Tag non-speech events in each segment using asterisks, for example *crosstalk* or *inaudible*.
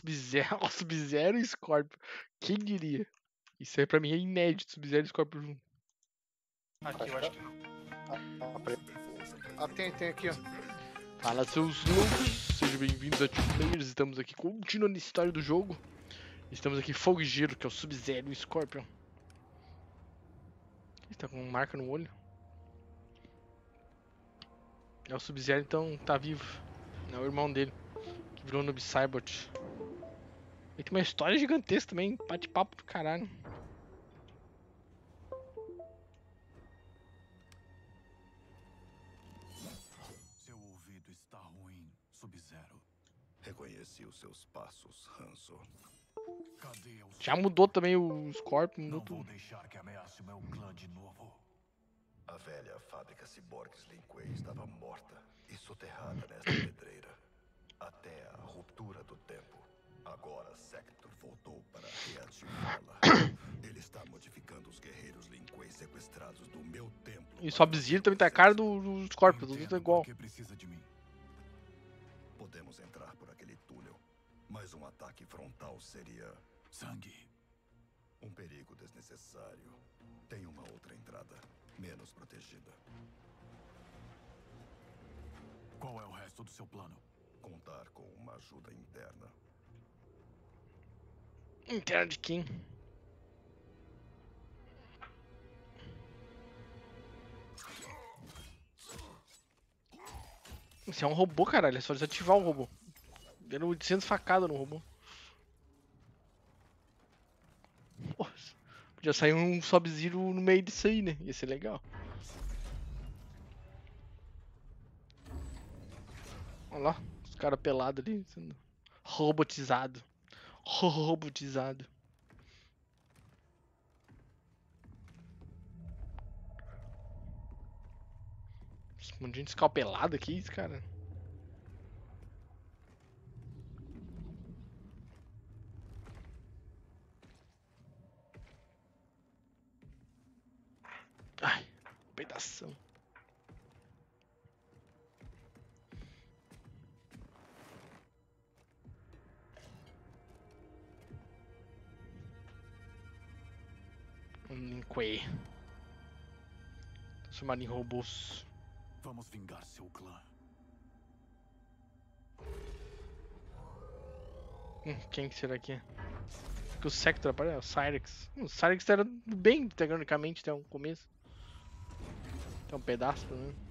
Sub-Zero, *laughs* Sub-Zero e Scorpio. Quem diria? Isso aí pra mim é inédito, Sub-Zero e Scorpio junto. Aqui, eu acho que. Ah, tem, tem aqui, ó. Fala seus loucos, sejam bem-vindos a Two Players, estamos aqui continuando a história do jogo. Estamos aqui Fogo e Giro, que é o Sub-Zero e o Scorpion. Ele tá com marca no olho. É o Sub-Zero, então tá vivo. É o irmão dele, que virou Noob Cybot. Ele tem uma história gigantesca também, bate-papo do caralho. Seu ouvido está ruim, Sub-Zero. Reconheci os seus passos, Hanzo. Cadê o Já mudou também o Scorpion, Não mudou vou tudo. deixar que ameace o meu clã de novo. A velha fábrica Cyborgs Linkway estava morta e soterrada nesta *coughs* pedreira. Até a ruptura do tempo. Agora Sector voltou para reativá-la. *coughs* Ele está modificando os guerreiros Linkway sequestrados do meu templo. E Sub-Zero também tá a cara do, do Scorpion, tudo Entendo é igual. por que precisa de mim. Podemos entrar por aquele túnel, mas um ataque frontal seria Sangue. um perigo desnecessário. Tem uma outra entrada, menos protegida. Qual é o resto do seu plano? Contar com uma ajuda interna. Interna de quem? Isso é um robô, caralho. É só desativar o robô. Dando 800 facadas no robô. Nossa. Podia sair um Sub-Zero no meio disso aí, né? Ia ser legal. Olha lá. Os caras pelados ali. Robotizado. Robotizado. Esse monte de aqui, cara. Ai, pedação. Um Linkway. Transformado em robôs. Vamos vingar seu clã. Hum, quem que será que é? Que o Sector aparece? O Cyrex. Hum, o Cyrex era bem, tecnicamente, até um começo. Até um pedaço, pelo menos.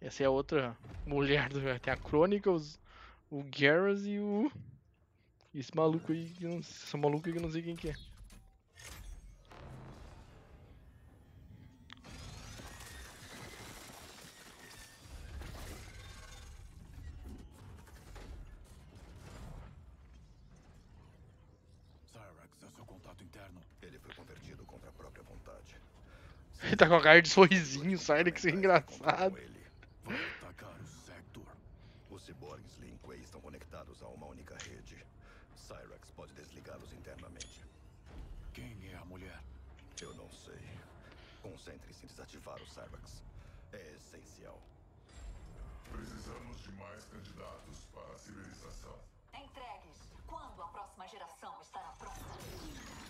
Essa é a outra mulher do. Tem a Crônica, o Garrus e o. Esse maluco aí, que não, esse maluco aí que eu não sei quem que é. Cyrax é seu contato interno. Ele foi convertido contra a própria vontade. Ele tá com a cara de sorrisinho, Cyrex é engraçado. Com ele. Vamos atacar o Sector. Os Linkway estão conectados a uma única rede. Cyrax pode desligá-los internamente. Quem é a mulher? Eu não sei. Concentre-se em desativar o Cyrax. É essencial. Precisamos de mais candidatos para a civilização. Entregues. Quando a próxima geração estará pronta?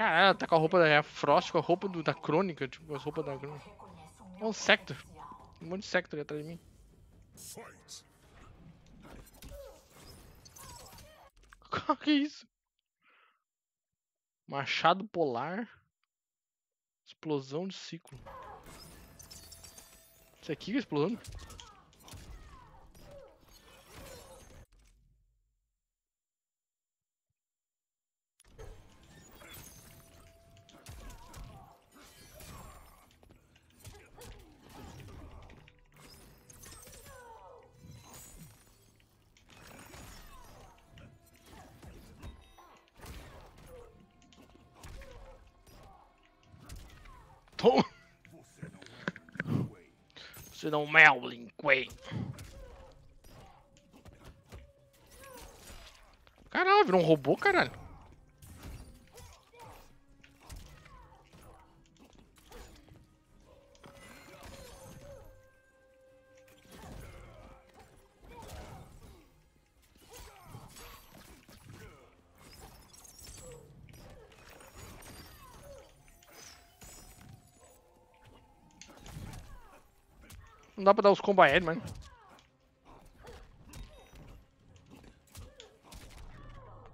Caralho, tá com a roupa da Frost, com a roupa do- da Crônica, tipo, as roupas da Crônica. Reconhece o É um Sector. Um monte de Sector ali atrás de mim. *laughs* Que isso? Machado polar. Explosão de ciclo. Isso aqui é explosão? Você não é o Lin. Caralho, virou um robô, caralho. Não dá pra dar os combo aéreos, mano.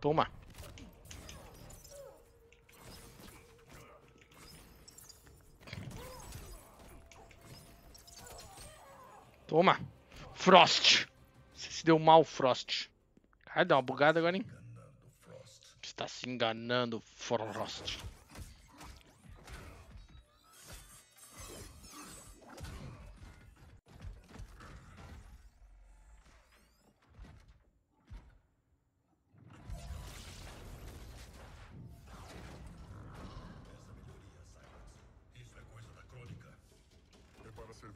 Toma. Toma. Frost. Você se deu mal, Frost. Cara, deu uma bugada agora, hein? Enganando Frost. Você tá se enganando, Frost.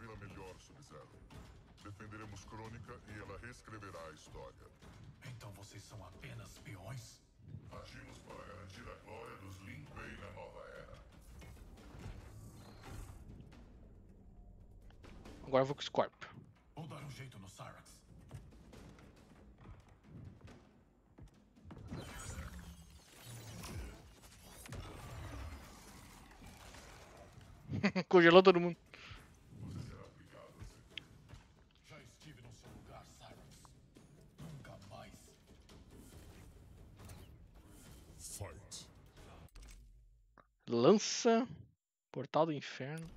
Servi-la melhor, Sub-Zero. Defenderemos Crônica e ela reescreverá a história. Então vocês são apenas peões? Agimos para garantir a glória dos Lin Kuei na nova era. Agora eu vou com o Scorpio. Vou dar um jeito no Cyrax. *laughs* Congelou todo mundo. Lança. Portal do Inferno.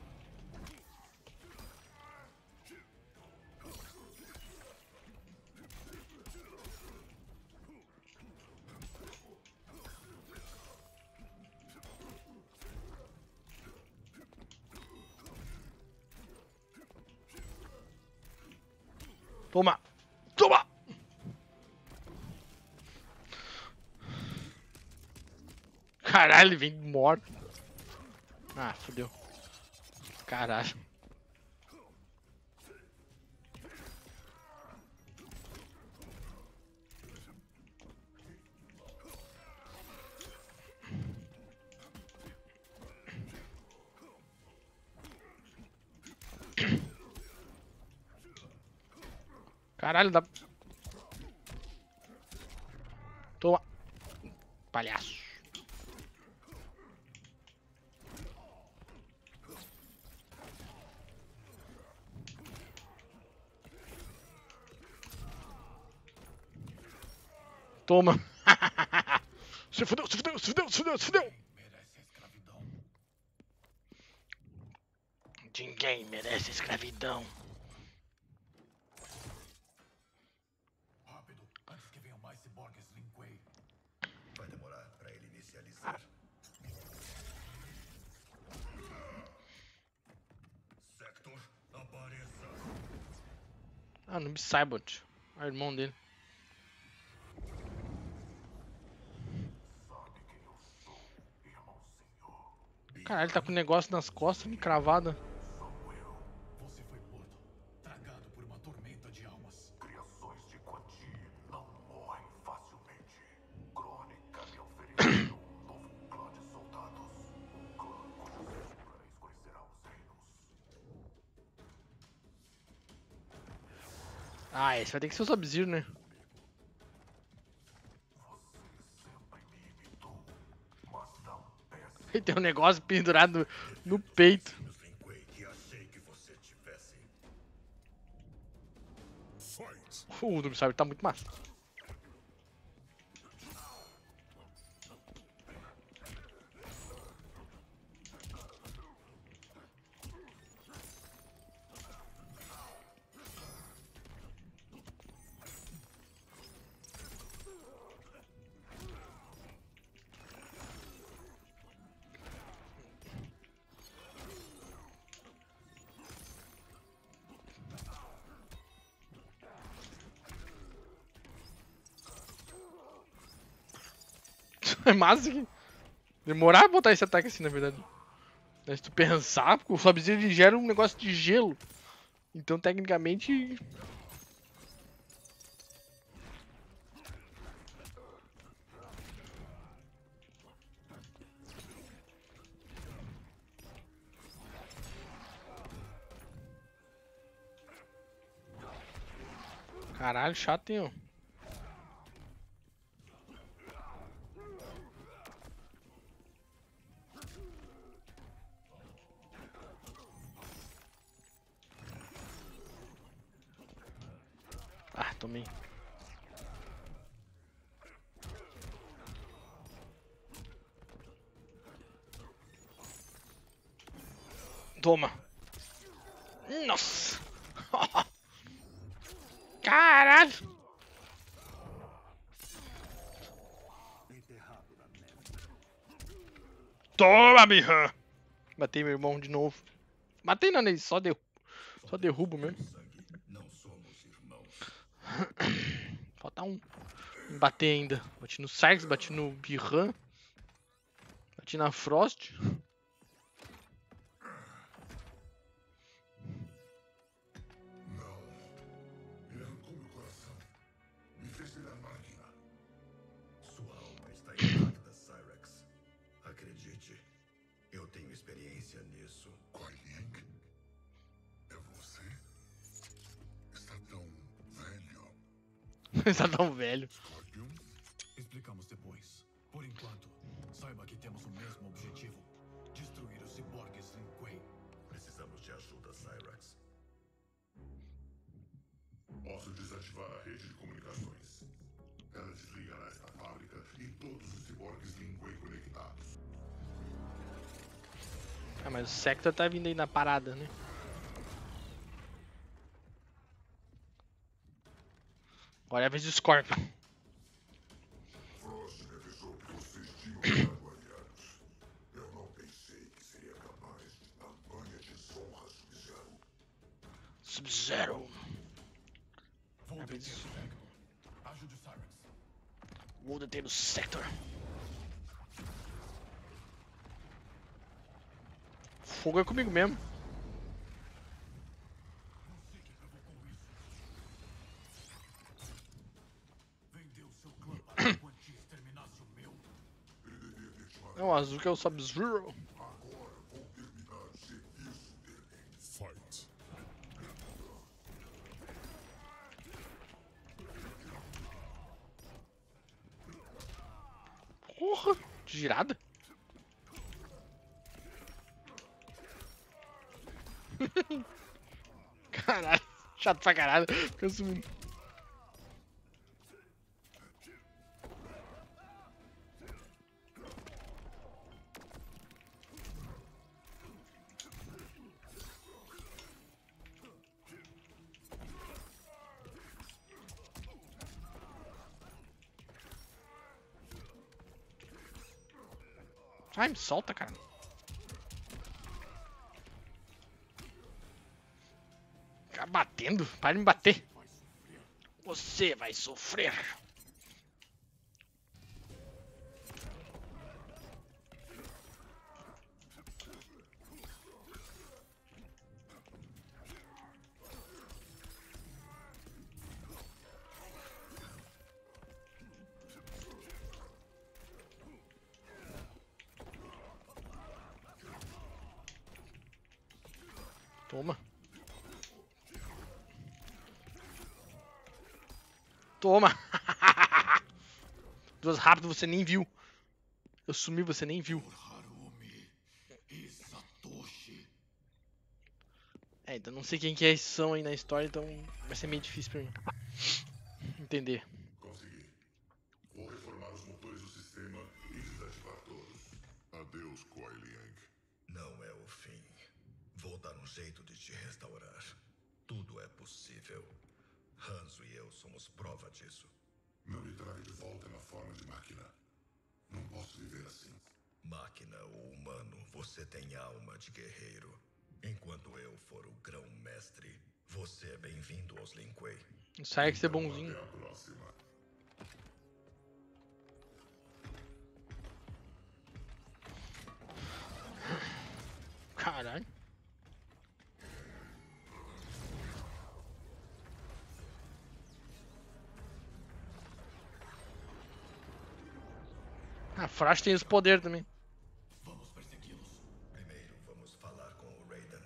Toma! Toma! Caralho, ele vem morto. Ah, fodeu. Caralho. Caralho, dá. Toma. Palhaço. Toma. *laughs* se fudeu, se fudeu, se fudeu, se fudeu, se fudeu. Merece a escravidão. Ninguém merece escravidão. Rápido, antes que venham mais ciborgues Lin Kuei. Vai demorar para ele inicializar. Sector, apareça. Ah, no Cybot. É o irmão dele. Caralho, tá com um negócio nas costas, me cravada. *coughs* Ah, esse vai ter que ser o Sub-Zero, né? *laughs* tem um negócio pendurado no, no peito. O Cyber tá muito massa. *laughs* É massa que. Demorar botar esse ataque assim, na verdade. Mas se tu pensar, porque o Sub-Zero ele gera um negócio de gelo. Então, tecnicamente. Caralho, chato, hein. Ah, tomei. Toma. Nossa. Caralho. Toma, birra. Matei meu irmão de novo. Matei não, né? Só, derru só derrubo mesmo. *coughs* Falta um. Bater ainda. Bati no Sykes, bati no Birran. Bati na Frost. Está *laughs* tão velho. Explicamos depois. Por enquanto, saiba que temos o mesmo objetivo: destruir os ciborgues Lin Kuei. Precisamos de ajuda, Cyrex. Posso desativar a rede de comunicações. Ela desligará esta fábrica e todos os ciborgues Lin Kuei conectados. Ah, mas o Sector tá vindo aí na parada, né? Agora é do Scorpion. Frost tamanha desonra, Sub-Zero. Vou deter o. Vou deter o Sector. Fogo é comigo mesmo. Azul que é o Sub-Zero. Porra, girada. *laughs* Caralho, chato pra caralho. Fica sumindo. Me solta, cara. Fica batendo. Para de me bater. Você vai sofrer. Toma. Toma. *laughs* Duas rápido, você nem viu. Eu sumi, você nem viu. É, então não sei quem que é esses são aí na história, então vai ser meio difícil pra mim. Entender. Consegui. Vou reformar os motores do sistema e desativar todos. Adeus, Kuai Liang. Não é o fim. Vou dar um jeito de te restaurar. Tudo é possível. Hanzo e eu somos prova disso. Não me traga de volta é na forma de máquina. Não posso viver assim. Máquina ou humano, você tem alma de guerreiro. Enquanto eu for o grão-mestre, você é bem-vindo aos Linquei. Sai que ser é então, bonzinho. Até a próxima. Caralho. Frost tem os poderes também. Vamos persegui-los. Primeiro, vamos falar com o Raiden.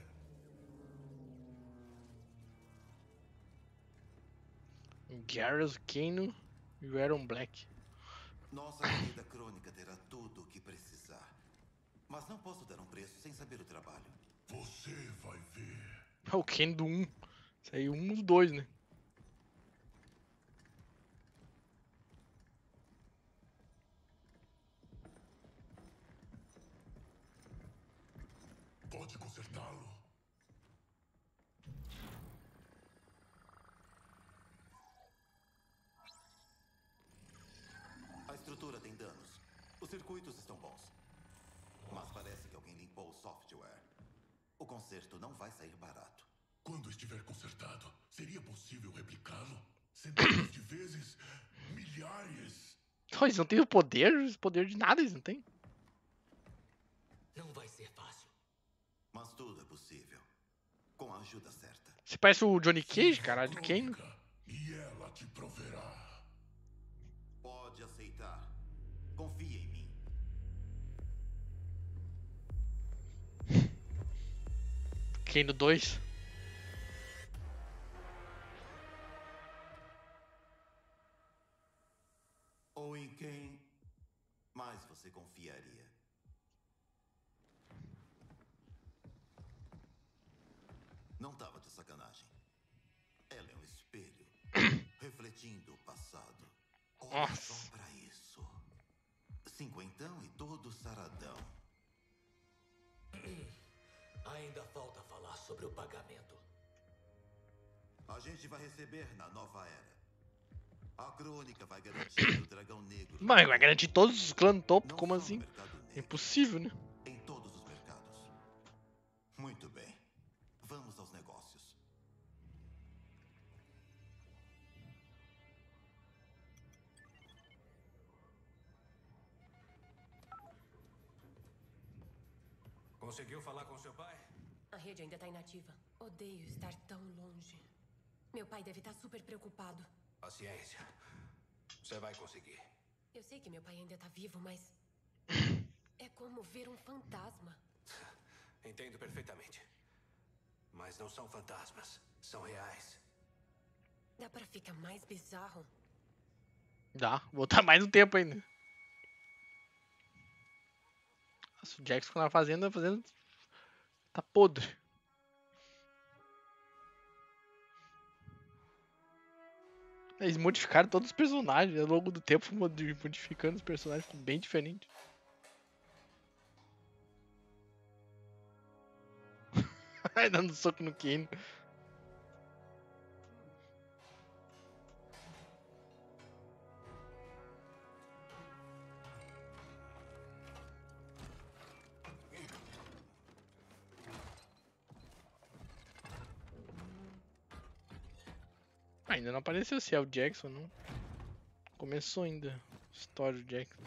Garrus, Kano e o Aaron Black. Nossa querida crônica terá tudo o que precisar. Mas não posso dar um preço sem saber o trabalho. Você vai ver. O Kano do 1. Saiu um dos dois, né? Pode consertá-lo. A estrutura tem danos. Os circuitos estão bons. Mas parece que alguém limpou o software. O conserto não vai sair barato. Quando estiver consertado, seria possível replicá-lo? Centenas de vezes? Milhares? Oh, eles não têm o poder, o poder de nada eles não têm. Não vai ser fácil. Tudo é possível. Com a ajuda certa. Você parece o Johnny Cage, caralho, de. Crônica, E ela te proverá. Pode aceitar. Confia em mim. Kano 2. A gente vai receber na nova era. A crônica vai garantir o dragão negro. Mas vai garantir todos os clãs topo, Não como assim? negro, Impossível, né? Em todos os mercados. Muito bem. Vamos aos negócios. Conseguiu falar com seu pai? A rede ainda tá inativa. Odeio estar tão longe. Meu pai deve estar super preocupado. Paciência. Você vai conseguir. Eu sei que meu pai ainda tá vivo, mas. *laughs* É como ver um fantasma. Entendo perfeitamente. Mas não são fantasmas. São reais. Dá pra ficar mais bizarro? Dá, vou botar mais um tempo ainda. Nossa, o Jackson na fazenda, fazenda tá podre. Eles modificaram todos os personagens, ao longo do tempo modi- modificando os personagens, ficam bem diferentes. *laughs* Ai, dando soco no Kane. Ah, Ainda não apareceu se é o Jackson, não. Começou ainda história do Jackson.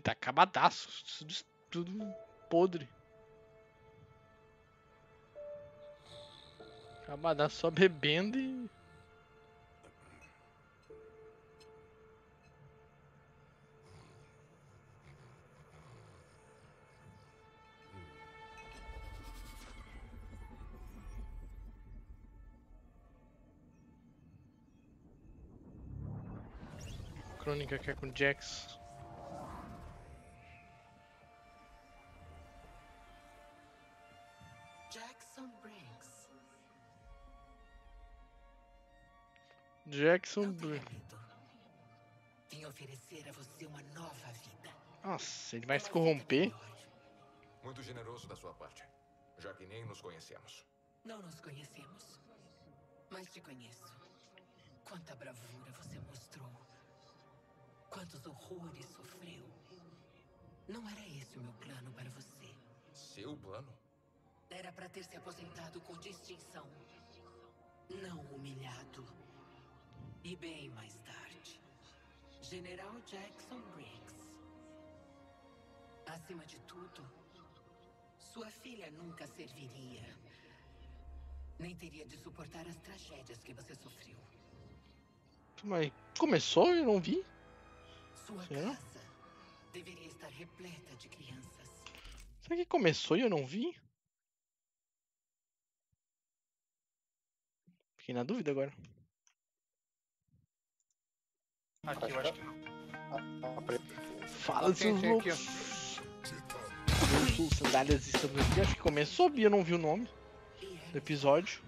Tá acabadaço, tudo, tudo podre. Acabadaço só bebendo e. Crônica que é com Jax. Jackson. Vim oferecer a você uma nova vida. Nossa, ele vai se corromper. Muito generoso da sua parte, já que nem nos conhecemos. Não nos conhecemos, mas te conheço. Quanta bravura você mostrou. Quantos horrores sofreu. Não era esse o meu plano para você. Seu plano? Era para ter se aposentado com distinção. Não humilhado. E bem mais tarde. General Jackson Briggs. Acima de tudo, sua filha nunca serviria. Nem teria de suportar as tragédias que você sofreu. Mas começou e eu não vi? Sua Será? casa deveria estar repleta de crianças. Será que começou e eu não vi? Fiquei na dúvida agora. Aqui eu acho que não. Fala, seus loucos. Eu sou o Sandálias e estamos aqui. Acho que começou, Bia, eu não vi o nome do episódio.